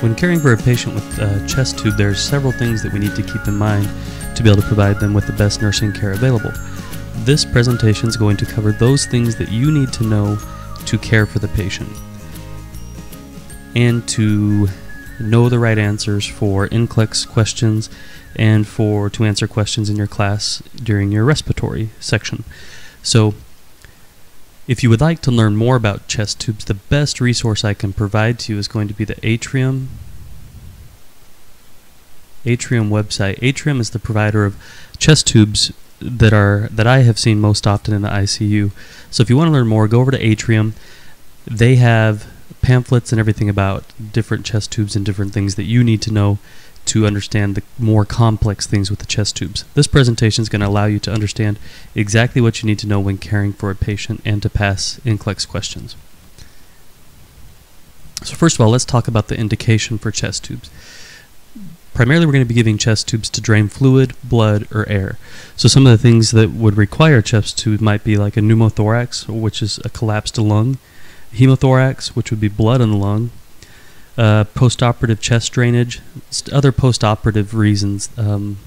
When caring for a patient with a chest tube, there are several things that we need to keep in mind to be able to provide them with the best nursing care available. This presentation is going to cover those things that you need to know to care for the patient and to know the right answers for NCLEX questions and for to answer questions in your class during your respiratory section. So if you would like to learn more about chest tubes, the best resource I can provide to you is going to be the Atrium Atrium website. Atrium is the provider of chest tubes that are that I have seen most often in the ICU. So if you want to learn more, go over to Atrium. They have pamphlets and everything about different chest tubes and different things that you need to know to understand the more complex things with the chest tubes. This presentation is going to allow you to understand exactly what you need to know when caring for a patient and to pass NCLEX questions. So first of all, let's talk about the indication for chest tubes. Primarily, we're going to be giving chest tubes to drain fluid, blood, or air. So some of the things that would require a chest tube might be like a pneumothorax, which is a collapsed lung, hemothorax, which would be blood in the lung, uh, post-operative chest drainage, other post-operative reasons um,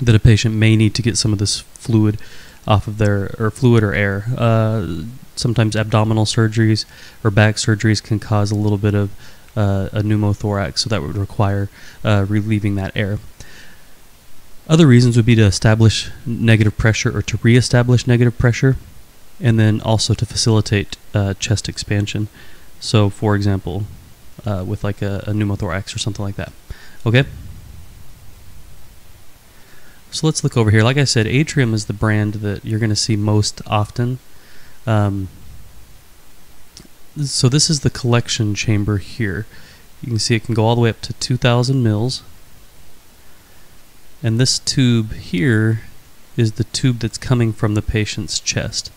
that a patient may need to get some of this fluid off of their or fluid or air. Uh, sometimes abdominal surgeries or back surgeries can cause a little bit of uh, a pneumothorax, so that would require uh, relieving that air. Other reasons would be to establish negative pressure or to reestablish negative pressure, and then also to facilitate uh, chest expansion. So, for example, uh, with like a, a pneumothorax or something like that. Okay? So let's look over here. Like I said, Atrium is the brand that you're going to see most often. Um, so this is the collection chamber here. You can see it can go all the way up to 2,000 mils. And this tube here is the tube that's coming from the patient's chest.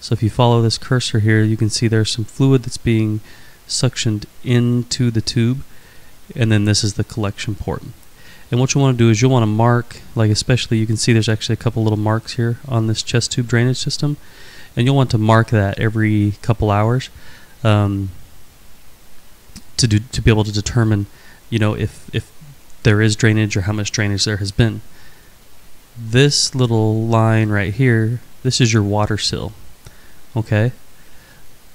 So if you follow this cursor here, you can see there's some fluid that's being suctioned into the tube and then this is the collection port. And what you want to do is you'll want to mark like especially you can see there's actually a couple little marks here on this chest tube drainage system and you'll want to mark that every couple hours um, to do to be able to determine you know if if there is drainage or how much drainage there has been. This little line right here this is your water seal okay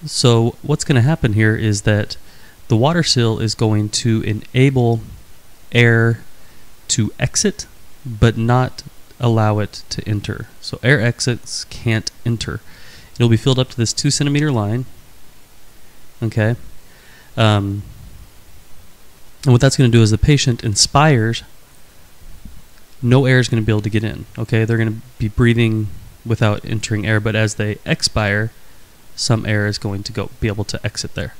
so what's going to happen here is that the water seal is going to enable air to exit, but not allow it to enter. So air exits can't enter. It'll be filled up to this two centimeter line. Okay. Um, and what that's going to do is the patient inspires, no air is going to be able to get in. Okay. They're going to be breathing without entering air, but as they expire, some air is going to go be able to exit there.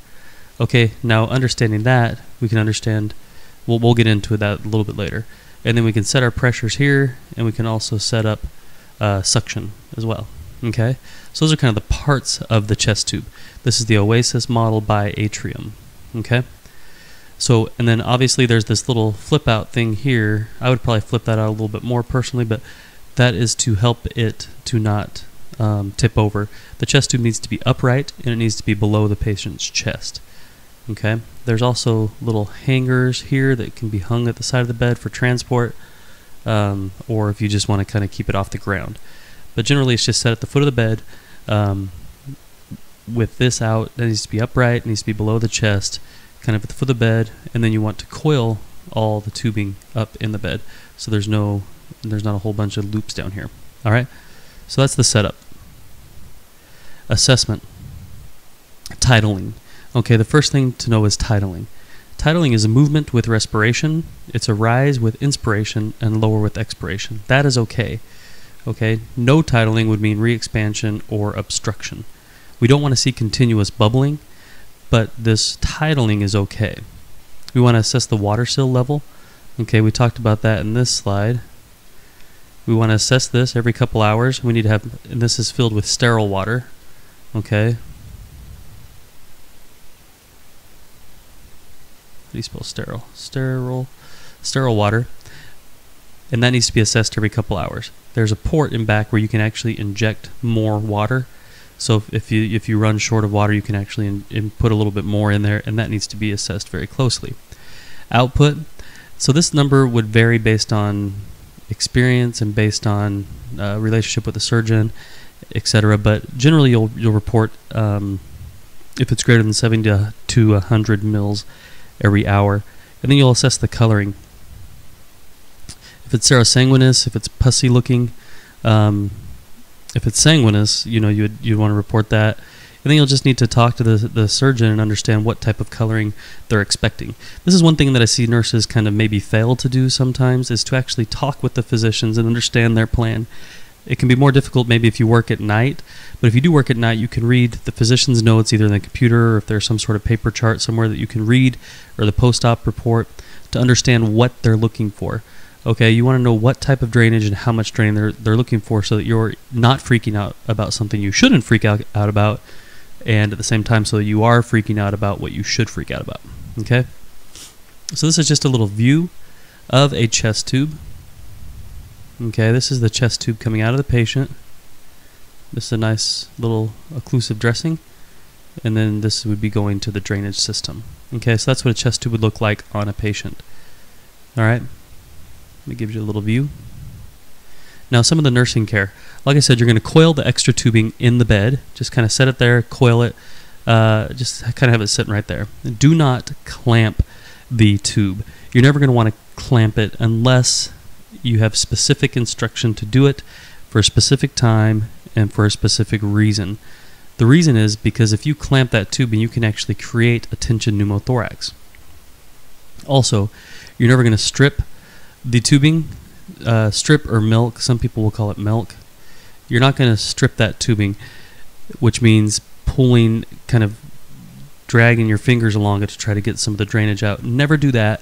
Okay, now understanding that, we can understand, we'll, we'll get into that a little bit later. And then we can set our pressures here, and we can also set up uh, suction as well. Okay, so those are kind of the parts of the chest tube. This is the Oasis model by Atrium. Okay, so and then obviously there's this little flip out thing here. I would probably flip that out a little bit more personally, but that is to help it to not um, tip over. The chest tube needs to be upright and it needs to be below the patient's chest. Okay. There's also little hangers here that can be hung at the side of the bed for transport, um, or if you just want to kind of keep it off the ground. But generally, it's just set at the foot of the bed. Um, with this out, it needs to be upright, it needs to be below the chest, kind of at the foot of the bed, and then you want to coil all the tubing up in the bed, so there's no, there's not a whole bunch of loops down here. All right. So that's the setup. Assessment. Tidaling. Okay, the first thing to know is tidaling. Tidaling is a movement with respiration, it's a rise with inspiration, and lower with expiration. That is okay. Okay, no tidaling would mean re-expansion or obstruction. We don't want to see continuous bubbling, but this tidaling is okay. We want to assess the water seal level. Okay, we talked about that in this slide. We want to assess this every couple hours. We need to have, and this is filled with sterile water. Okay. How do you spell sterile? Sterile, sterile water. And that needs to be assessed every couple hours. There's a port in back where you can actually inject more water So if, you if you run short of water, you can actually in, in put a little bit more in there, and that needs to be assessed very closely. Output. So this number would vary based on experience and based on uh, relationship with the surgeon, etc. But generally, you'll you'll report um, if it's greater than 70 to, to 100 mils every hour, and then you'll assess the coloring. If it's serosanguinous, if it's pussy looking, um, if it's sanguinous, you know you'd you'd want to report that. And then you'll just need to talk to the, the surgeon and understand what type of coloring they're expecting. This is one thing that I see nurses kind of maybe fail to do sometimes is to actually talk with the physicians and understand their plan. It can be more difficult maybe if you work at night, but if you do work at night, you can read the physician's notes either in the computer or if there's some sort of paper chart somewhere that you can read or the post op report to understand what they're looking for. Okay, you want to know what type of drainage and how much drain they're, they're looking for so that you're not freaking out about something you shouldn't freak out, out about and at the same time so that you are freaking out about what you should freak out about. Okay? So this is just a little view of a chest tube. Okay, this is the chest tube coming out of the patient. This is a nice little occlusive dressing. And then this would be going to the drainage system. Okay, so that's what a chest tube would look like on a patient. Alright, it gives you a little view. Now, some of the nursing care. Like I said, you're going to coil the extra tubing in the bed. Just kind of set it there, coil it, uh, just kind of have it sitting right there. Do not clamp the tube. You're never going to want to clamp it unless you have specific instruction to do it for a specific time and for a specific reason. The reason is because if you clamp that tubing, you can actually create a tension pneumothorax. Also, you're never going to strip the tubing uh, strip or milk. Some people will call it milk. You're not going to strip that tubing, which means pulling, kind of dragging your fingers along it to try to get some of the drainage out. Never do that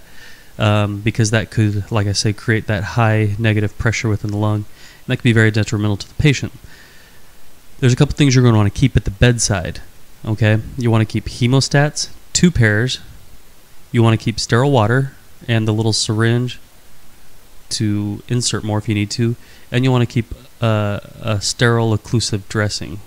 um, because that could, like I say, create that high negative pressure within the lung. And that could be very detrimental to the patient. There's a couple things you're going to want to keep at the bedside. Okay, you want to keep hemostats, two pairs. You want to keep sterile water and the little syringe to insert more if you need to, and you want to keep uh, a sterile occlusive dressing.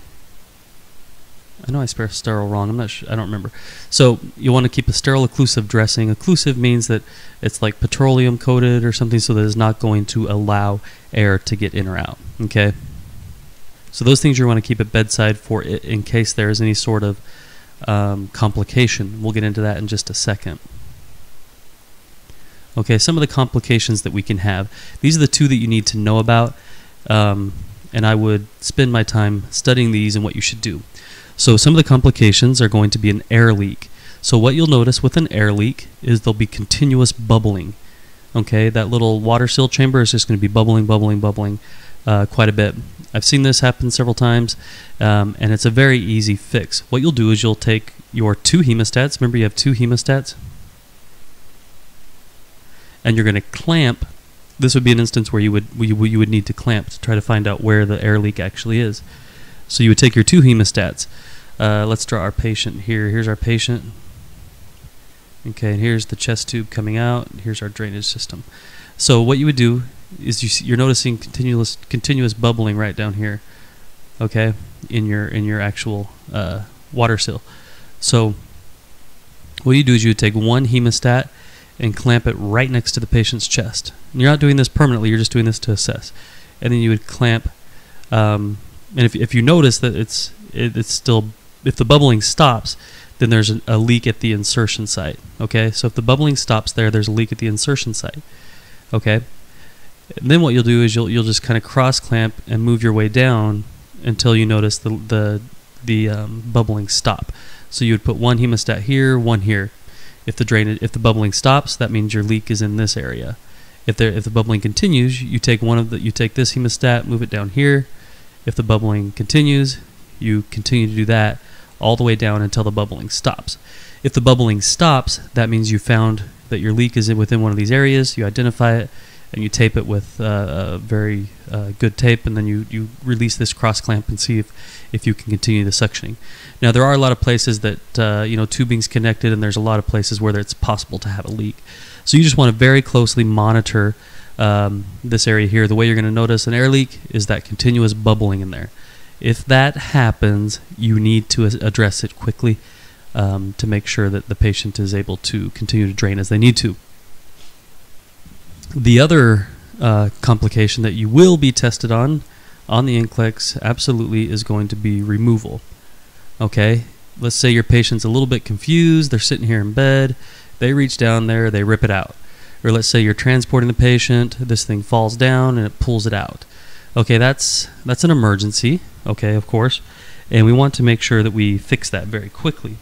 I know I spelled sterile wrong. I'm not sure. I don't remember. So you want to keep a sterile occlusive dressing. Occlusive means that it's like petroleum coated or something, so that it's not going to allow air to get in or out. Okay. So those things you want to keep at bedside for in case there is any sort of um, complication. We'll get into that in just a second. Okay, some of the complications that we can have. These are the two that you need to know about, um, and I would spend my time studying these and what you should do. So some of the complications are going to be an air leak. So what you'll notice with an air leak is there'll be continuous bubbling. Okay, that little water seal chamber is just going to be bubbling, bubbling, bubbling uh, quite a bit. I've seen this happen several times, um, and it's a very easy fix. What you'll do is you'll take your two hemostats. Remember, you have two hemostats and you're going to clamp. This would be an instance where you would you, you would need to clamp to try to find out where the air leak actually is. So you would take your two hemostats. Uh, let's draw our patient here. Here's our patient. Okay, and here's the chest tube coming out. Here's our drainage system. So what you would do is you see, you're noticing continuous continuous bubbling right down here. Okay, in your in your actual uh, water seal. So what you do is you would take one hemostat and clamp it right next to the patient's chest. And you're not doing this permanently, you're just doing this to assess. And then you would clamp, um, and if, if you notice that it's, it, it's still, if the bubbling stops, then there's a, a leak at the insertion site. Okay, so if the bubbling stops there, there's a leak at the insertion site. Okay, and then what you'll do is you'll you'll just kind of cross clamp and move your way down until you notice the the the um, bubbling stop. So you would put one hemostat here, one here. If the drain, if the bubbling stops, that means your leak is in this area. If there, if the bubbling continues, you take one of the, you take this hemostat, move it down here. If the bubbling continues, you continue to do that all the way down until the bubbling stops. If the bubbling stops, that means you found that your leak is within one of these areas. You identify it, and you tape it with uh, a very uh, good tape, and then you, you release this cross clamp and see if, if you can continue the suctioning. Now there are a lot of places that uh, you know tubing's connected, and there's a lot of places where it's possible to have a leak. So you just want to very closely monitor um, this area here. The way you're going to notice an air leak is that continuous bubbling in there. If that happens, you need to address it quickly um, to make sure that the patient is able to continue to drain as they need to. The other uh, complication that you will be tested on on the NCLEX absolutely is going to be removal. Okay, let's say your patient's a little bit confused, they're sitting here in bed, they reach down there, they rip it out. Or let's say you're transporting the patient, this thing falls down and it pulls it out. Okay, that's that's an emergency, okay, of course, and we want to make sure that we fix that very quickly.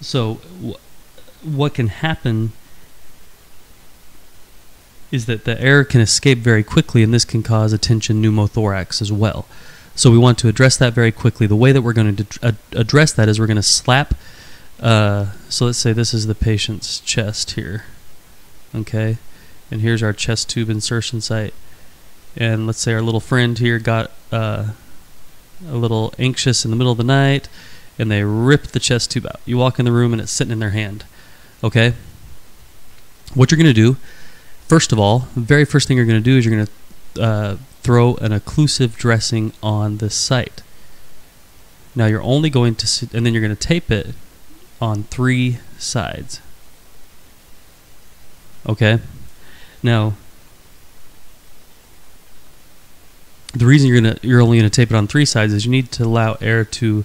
So, what can happen is that the air can escape very quickly, and this can cause a tension pneumothorax as well. So, we want to address that very quickly. The way that we're going to ad- address that is we're going to slap. Uh, so, let's say this is the patient's chest here. Okay, and here's our chest tube insertion site. And let's say our little friend here got uh, a little anxious in the middle of the night and they rip the chest tube out. You walk in the room and it's sitting in their hand. Okay? What you're going to do, first of all, the very first thing you're going to do is you're going to uh, throw an occlusive dressing on the site. Now you're only going to, and then you're going to tape it on three sides. Okay? Now, the reason you're gonna you're only gonna tape it on three sides is you need to allow air to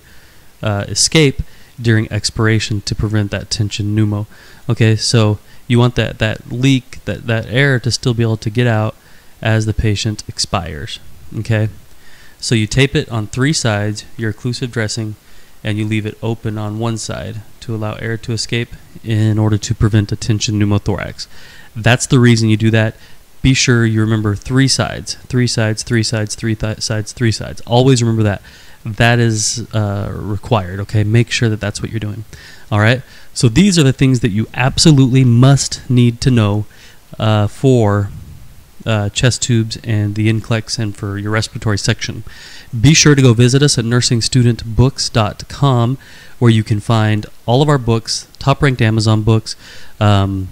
uh, escape during expiration to prevent that tension pneumo. Okay, so you want that, that leak, that, that air to still be able to get out as the patient expires. Okay, so you tape it on three sides, your occlusive dressing, and you leave it open on one side to allow air to escape in order to prevent a tension pneumothorax. That's the reason you do that. Be sure you remember three sides, three sides, three sides, three th- sides, three sides. Always remember that that is uh, required. Okay, make sure that that's what you're doing. All right. So these are the things that you absolutely must need to know uh, for uh, chest tubes and the NCLEX and for your respiratory section. Be sure to go visit us at nursingstudentbooks.com where you can find all of our books, top ranked Amazon books. Um,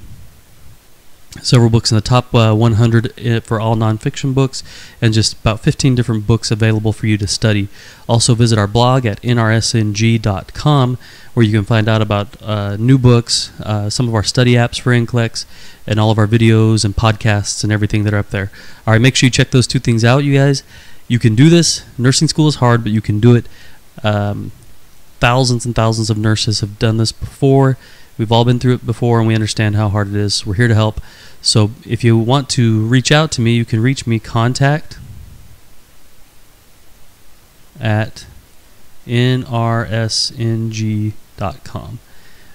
several books in the top uh, 100 uh, for all nonfiction books, and just about 15 different books available for you to study. Also, visit our blog at nrsng.com where you can find out about uh, new books, uh, some of our study apps for NCLEX, and all of our videos and podcasts and everything that are up there. All right, make sure you check those two things out, you guys. You can do this. Nursing school is hard, but you can do it. Um, thousands and thousands of nurses have done this before. We've all been through it before, and we understand how hard it is. We're here to help. So if you want to reach out to me, you can reach me contact at nrsng.com.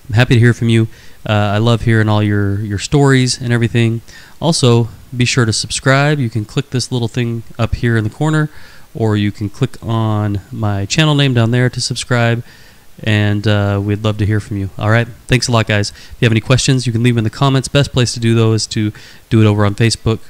I'm happy to hear from you. Uh, I love hearing all your, your stories and everything. Also, be sure to subscribe. You can click this little thing up here in the corner, or you can click on my channel name down there to subscribe and uh, we'd love to hear from you. All right. Thanks a lot, guys. If you have any questions, you can leave them in the comments. Best place to do though is to do it over on Facebook